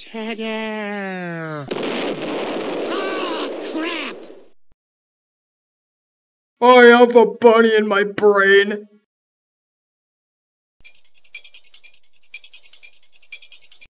Ta-da! Oh, crap! I have a bunny in my brain.